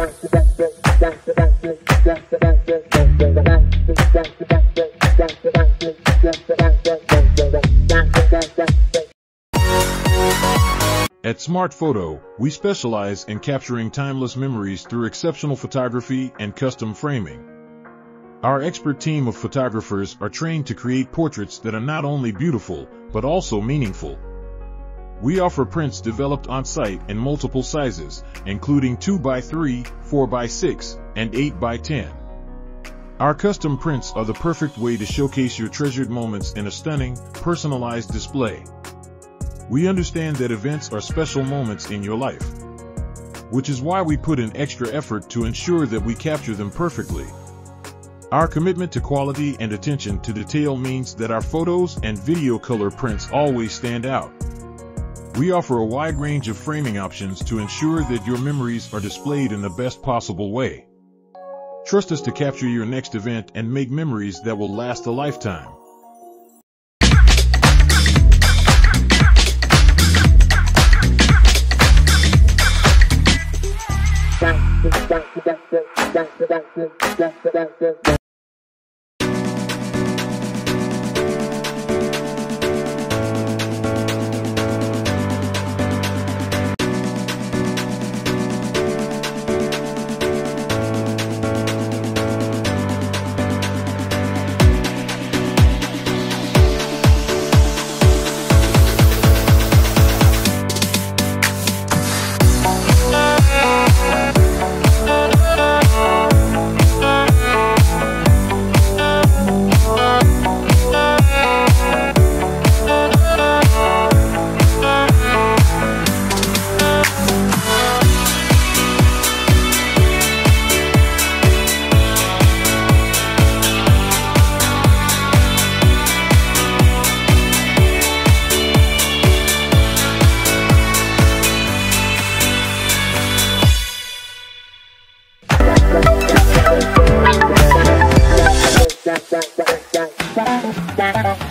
At Smart Photo, we specialize in capturing timeless memories through exceptional photography and custom framing. Our expert team of photographers are trained to create portraits that are not only beautiful, but also meaningful. We offer prints developed on site in multiple sizes, including 2x3, 4x6, and 8x10. Our custom prints are the perfect way to showcase your treasured moments in a stunning, personalized display. We understand that events are special moments in your life, which is why we put in extra effort to ensure that we capture them perfectly. Our commitment to quality and attention to detail means that our photos and video color prints always stand out. We offer a wide range of framing options to ensure that your memories are displayed in the best possible way. Trust us to capture your next event and make memories that will last a lifetime. Thank you.